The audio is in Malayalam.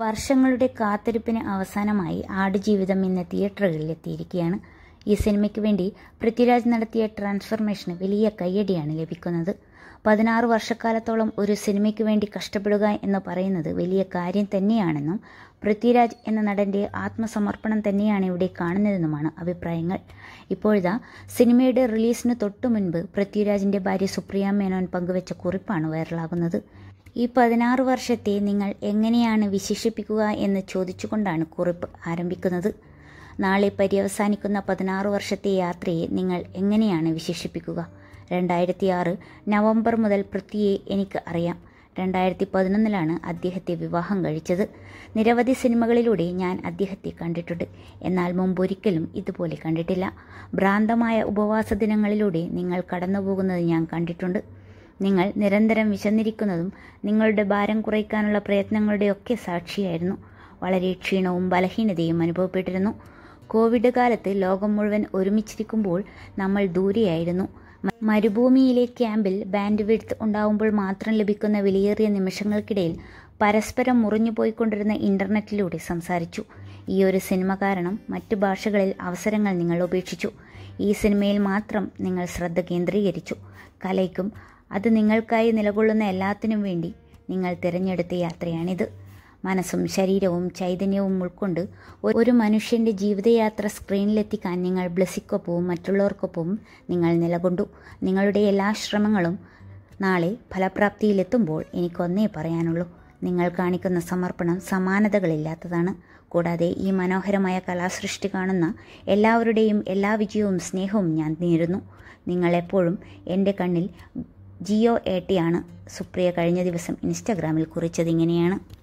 വർഷങ്ങളുടെ കാത്തിരിപ്പിന് അവസാനമായി ആടുജീവിതം എന്ന തിയേറ്ററുകളിൽ എത്തിയിരിക്കുകയാണ് ഈ സിനിമയ്ക്ക് വേണ്ടി പൃഥ്വിരാജ് നടത്തിയ ട്രാൻസ്ഫർമേഷന് വലിയ കയ്യടിയാണ് ലഭിക്കുന്നത്. പതിനാറ് വർഷക്കാലത്തോളം ഒരു സിനിമയ്ക്ക് വേണ്ടി കഷ്ടപ്പെടുക എന്ന് പറയുന്നത് വലിയ കാര്യം തന്നെയാണെന്നും പൃഥ്വിരാജ് എന്ന നടന്റെ ആത്മസമർപ്പണം തന്നെയാണ് ഇവിടെ കാണുന്നതെന്നുമാണ് അഭിപ്രായങ്ങൾ. ഇപ്പോഴിതാ സിനിമയുടെ റിലീസിന് തൊട്ടു മുൻപ് പൃഥ്വിരാജിന്റെ ഭാര്യ സുപ്രിയ മേനോൻ പങ്കുവച്ച കുറിപ്പാണ് വൈറലാകുന്നത്. ഈ പതിനാറ് വർഷത്തെ നിങ്ങൾ എങ്ങനെയാണ് വിശേഷിപ്പിക്കുക എന്ന് ചോദിച്ചുകൊണ്ടാണ് കുറിപ്പ് ആരംഭിക്കുന്നത്. നാളെ പര്യവസാനിക്കുന്ന പതിനാറ് വർഷത്തെ യാത്രയെ നിങ്ങൾ എങ്ങനെയാണ് വിശേഷിപ്പിക്കുക? രണ്ടായിരത്തി ആറ് നവംബർ മുതൽ പൃഥ്വിയെ എനിക്ക് അറിയാം. രണ്ടായിരത്തി പതിനൊന്നിലാണ് അദ്ദേഹത്തെ വിവാഹം കഴിച്ചത്. നിരവധി സിനിമകളിലൂടെ ഞാൻ അദ്ദേഹത്തെ കണ്ടിട്ടുണ്ട്. എന്നാൽ മുമ്പൊരിക്കലും ഇതുപോലെ കണ്ടിട്ടില്ല. ഭ്രാന്തമായ ഉപവാസ ദിനങ്ങളിലൂടെ നിങ്ങൾ കടന്നുപോകുന്നത് ഞാൻ കണ്ടിട്ടുണ്ട്. നിങ്ങൾ നിരന്തരം വിശന്നിരിക്കുന്നതും നിങ്ങളുടെ ഭാരം കുറയ്ക്കാനുള്ള പ്രയത്നങ്ങളുടെയൊക്കെ സാക്ഷിയായിരുന്നു. വളരെ ക്ഷീണവും ബലഹീനതയും അനുഭവപ്പെട്ടിരുന്നു. കോവിഡ് കാലത്ത് ലോകം മുഴുവൻ ഒരുമിച്ചിരിക്കുമ്പോൾ നമ്മൾ ദൂരെയായിരുന്നു. മരുഭൂമിയിലെ ക്യാമ്പിൽ ബാൻഡ് വിഡ്ത്ത് ഉണ്ടാവുമ്പോൾ മാത്രം ലഭിക്കുന്ന വിലയേറിയ നിമിഷങ്ങൾക്കിടയിൽ പരസ്പരം മുറിഞ്ഞു പോയിക്കൊണ്ടിരുന്ന ഇന്റർനെറ്റിലൂടെ സംസാരിച്ചു. ഈ ഒരു സിനിമ കാരണം മറ്റു ഭാഷകളിൽ അവസരങ്ങൾ നിങ്ങൾ ഉപേക്ഷിച്ചു. ഈ സിനിമയിൽ മാത്രം നിങ്ങൾ ശ്രദ്ധ കേന്ദ്രീകരിച്ചു. കലയ്ക്കും അത് നിങ്ങൾക്കായി നിലകൊള്ളുന്ന എല്ലാത്തിനും വേണ്ടി നിങ്ങൾ തിരഞ്ഞെടുത്ത യാത്രയാണിത്. മനസ്സും ശരീരവും ചൈതന്യവും ഉൾക്കൊണ്ട് ഒരു മനുഷ്യന്റെ ജീവിതയാത്ര സ്ക്രീനിലെത്തിക്കാൻ നിങ്ങൾ ബ്ലസ്സിക്കൊപ്പവും മറ്റുള്ളവർക്കൊപ്പവും നിങ്ങൾ നിലകൊണ്ടു. നിങ്ങളുടെ എല്ലാ ശ്രമങ്ങളും നാളെ ഫലപ്രാപ്തിയിലെത്തുമ്പോൾ എനിക്കൊന്നേ പറയാനുള്ളൂ. നിങ്ങൾ കാണിക്കുന്ന സമർപ്പണം സമാനതകളില്ലാത്തതാണ്. കൂടാതെ ഈ മനോഹരമായ കലാസൃഷ്ടി കാണുന്ന എല്ലാവരുടെയും എല്ലാ വിജയവും സ്നേഹവും ഞാൻ നേരുന്നു. നിങ്ങളെപ്പോഴും എന്റെ കണ്ണിൽ ജിയോ എ ടി ആണ്. സുപ്രിയ കഴിഞ്ഞ ദിവസം ഇൻസ്റ്റാഗ്രാമിൽ കുറിച്ചത് ഇങ്ങനെയാണ്.